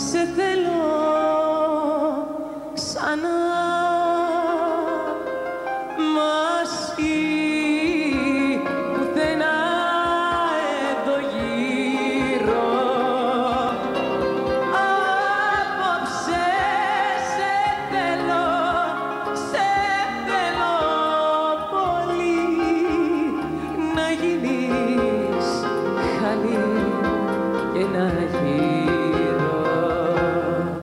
σε θέλω ξανά μαζί πουθενά εδώ γύρω. Απόψε σε θέλω σε θέλω πολύ να γίνεις χαλή και να γίνεις